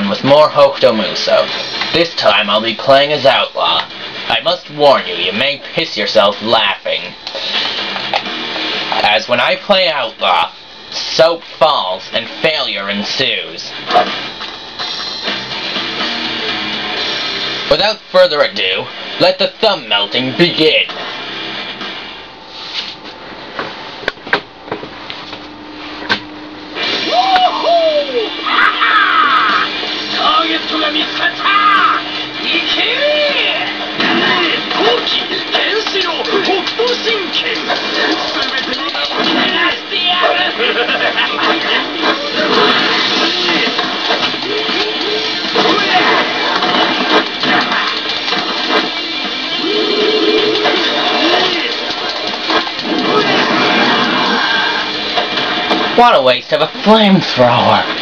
On with more Hokuto This time I'll be playing as Outlaw. I must warn you, you may piss yourself laughing. As when I play Outlaw, soap falls and failure ensues. Without further ado, let the thumb melting begin. What a waste of a flamethrower!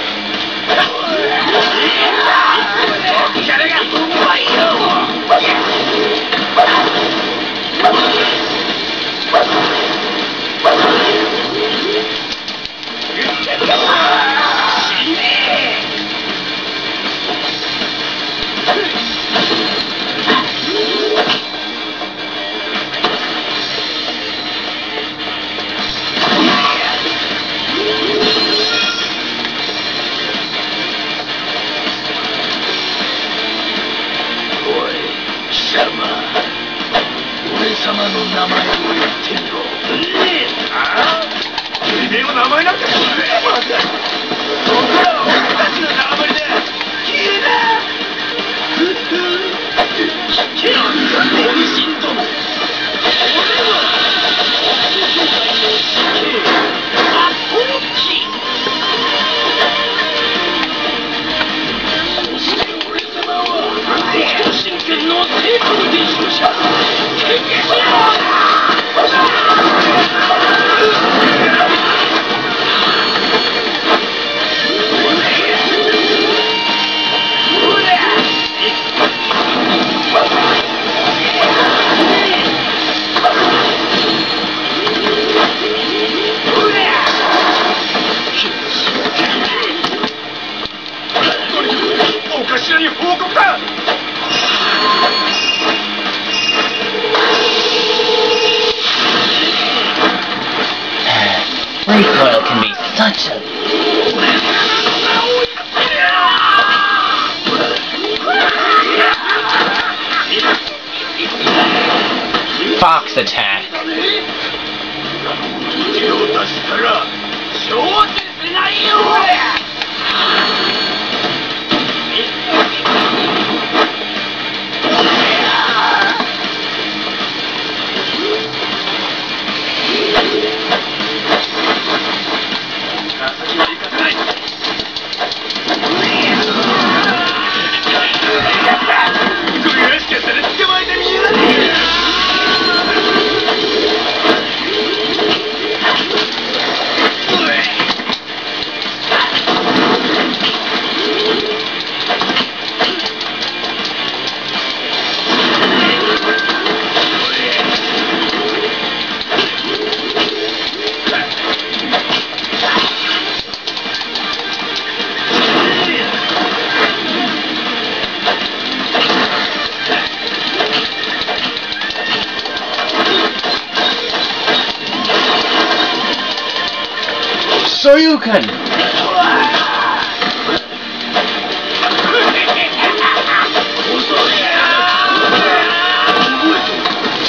Attack.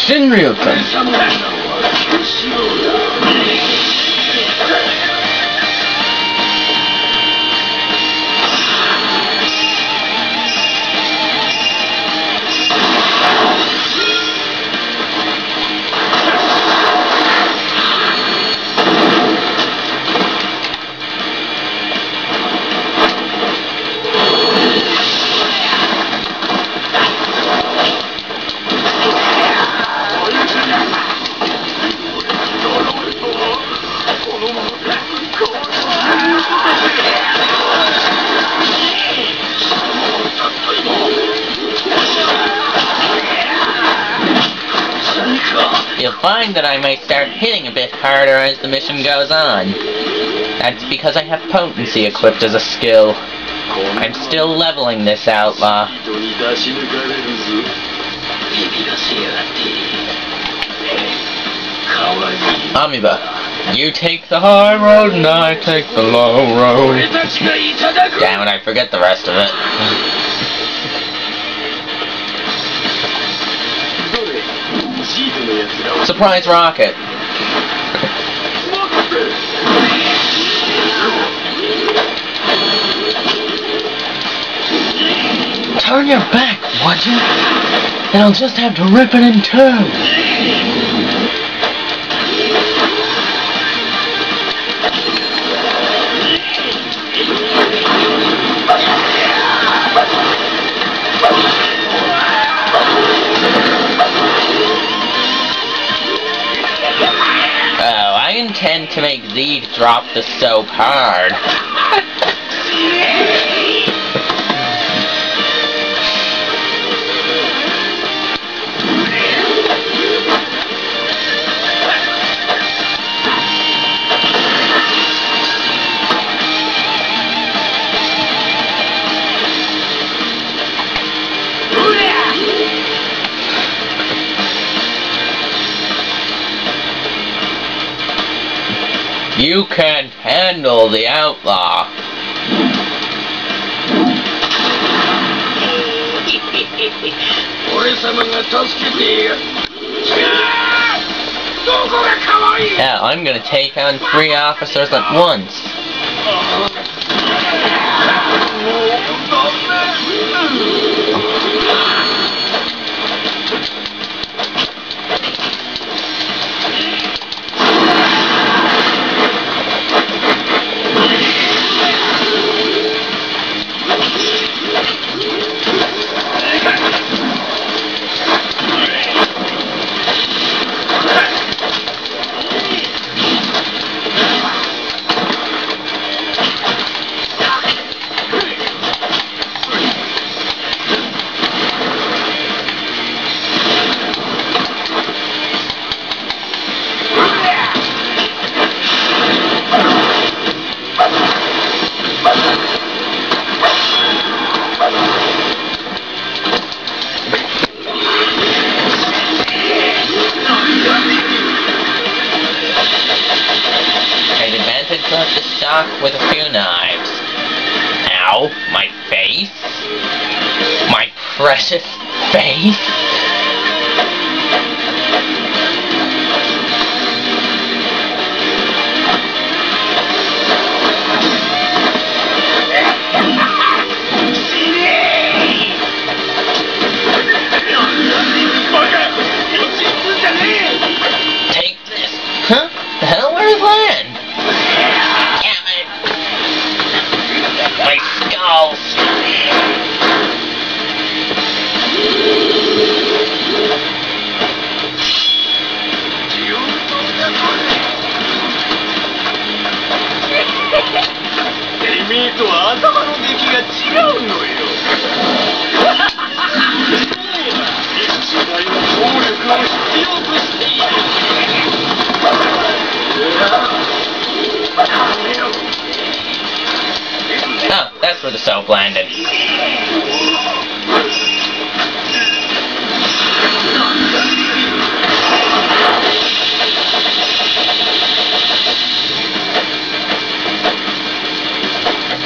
Shinryuken! find that I may start hitting a bit harder as the mission goes on. That's because I have potency equipped as a skill. I'm still leveling this outlaw. Amiba, you take the high road and I take the low road. Damn it, I forget the rest of it. Surprise rocket. Turn your back, would you? And I'll just have to rip it in two. Intend to make these drop the soap hard. You can't handle the outlaw. Yeah, I'm gonna take on three officers at once. Oh. Where the soap landed.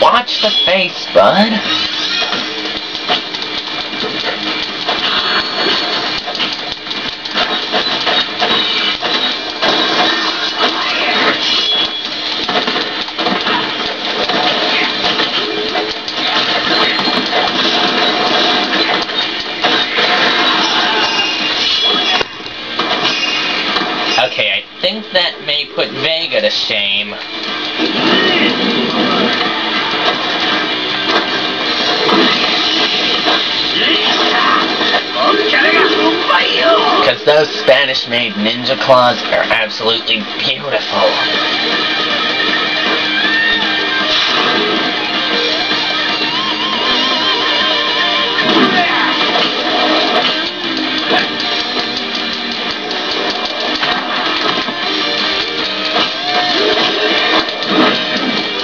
Watch the face, bud. Shame. Because those Spanish-made ninja claws are absolutely beautiful.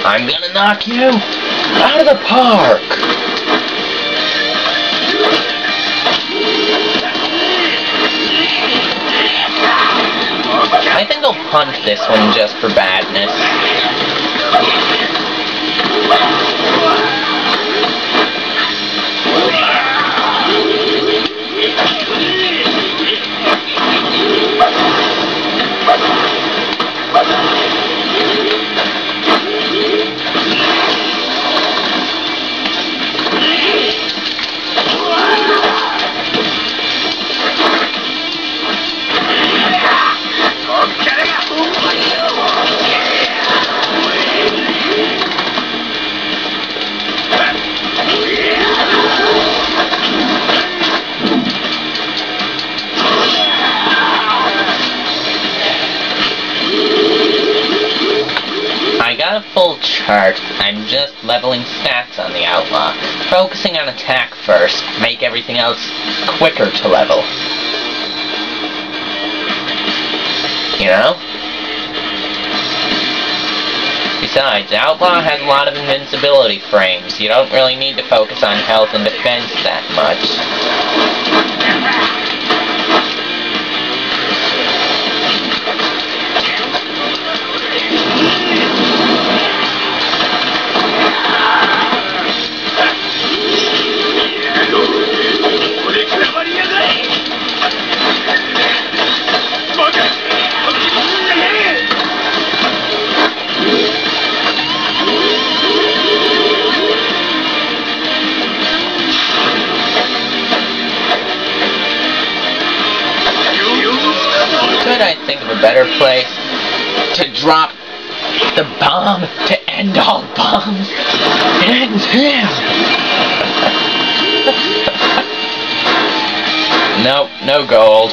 I'm gonna knock you Out of the park! I think I'll punch this one just for badness. Attack first. Make everything else quicker to level. You know? Besides, Outlaw has a lot of invincibility frames. You don't really need to focus on health and defense that much. Could I think of a better place to drop the bomb to end all bombs? Ends here! nope, no gold.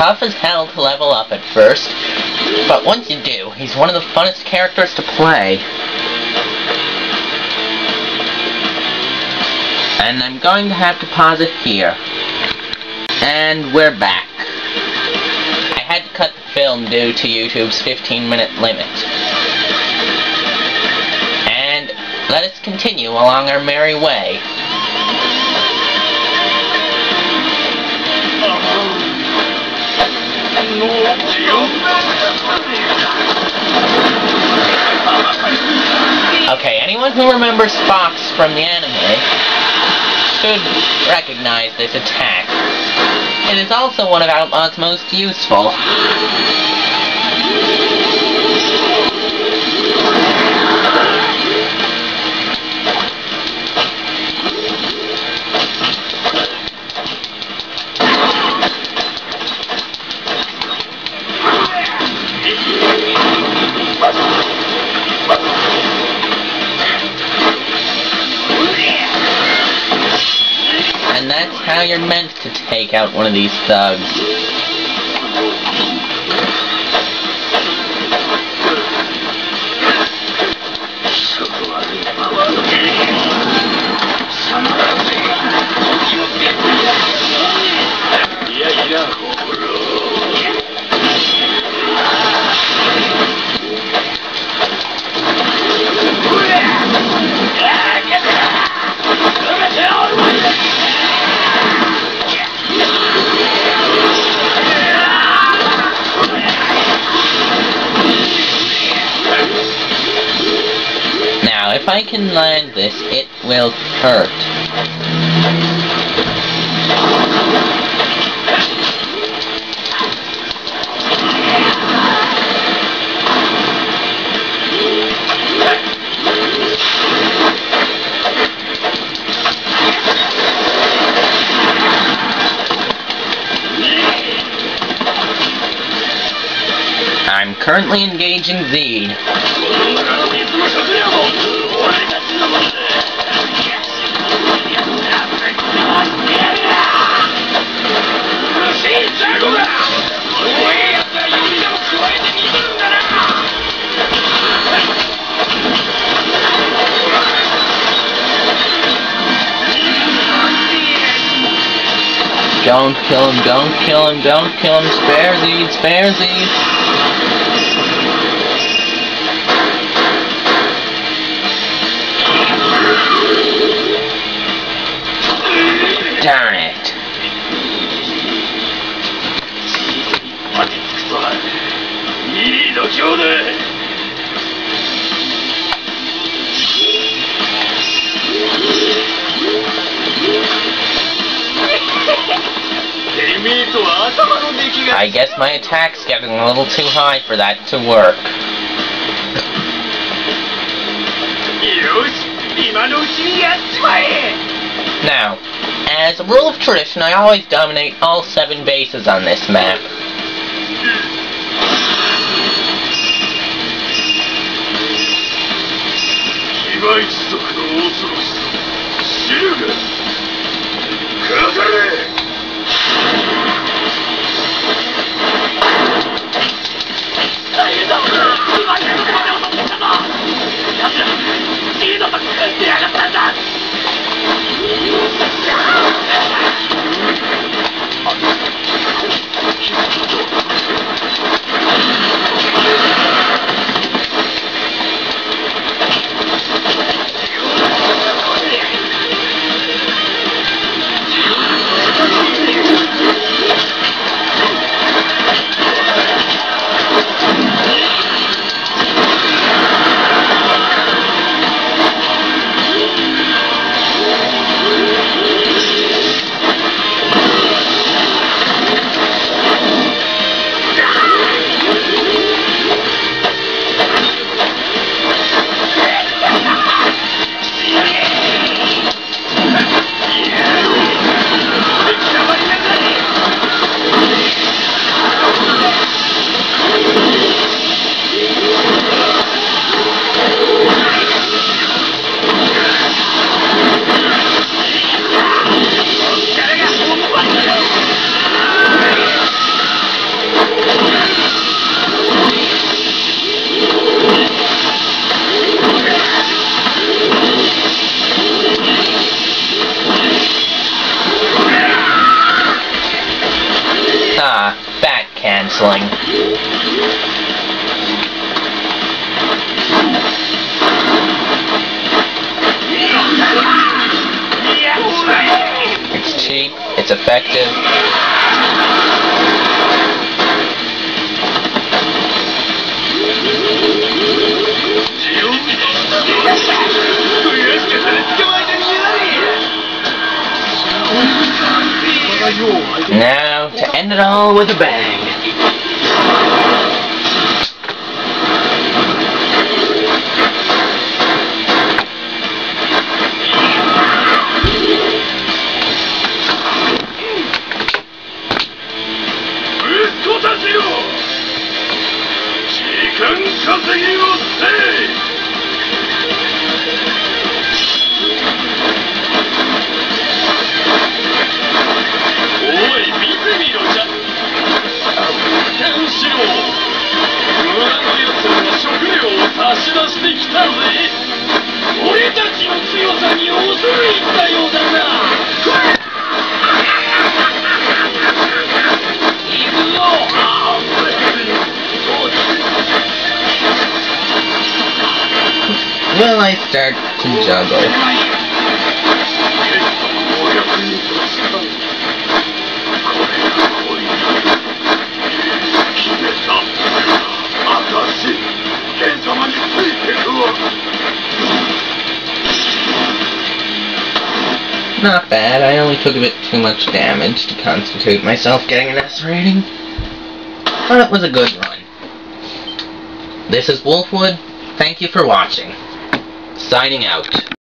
Tough as hell to level up at first, but once you do, he's one of the funnest characters to play. And I'm going to have to pause it here. And we're back. I had to cut the film due to YouTube's 15 minute limit. And let us continue along our merry way. Okay, anyone who remembers Fox from the anime should recognize this attack. It is also one of Outlaw's most useful. How you're meant to take out one of these thugs. This, it will hurt. I'm currently engaging Z. Don't kill him, don't kill him, don't kill him. Spare Z, spare Z. I guess my attack's getting a little too high for that to work. Now, as a rule of tradition, I always dominate all seven bases on this map. 大変だ騎馬一族まで襲ってきたぞ奴らスピ sling. It's cheap, it's effective. Now, to end it all with a bang. will I start to juggle? Not bad, I only took a bit too much damage to constitute myself getting an S rating. But it was a good run. This is Wolfwood, thank you for watching. Signing out.